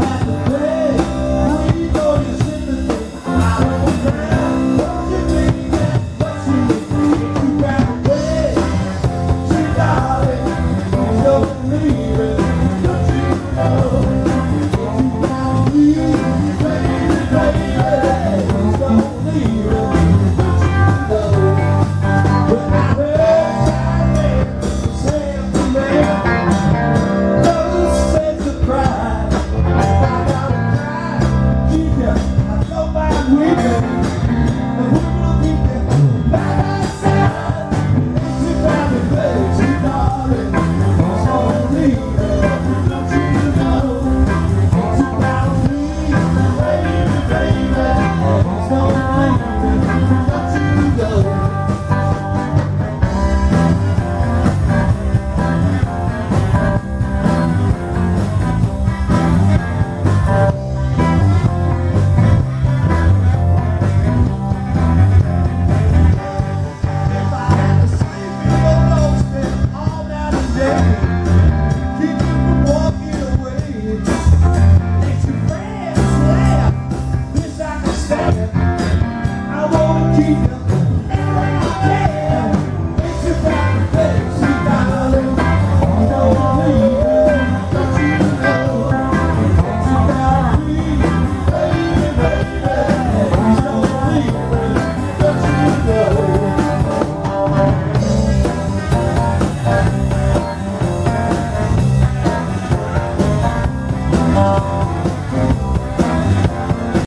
my Yeah.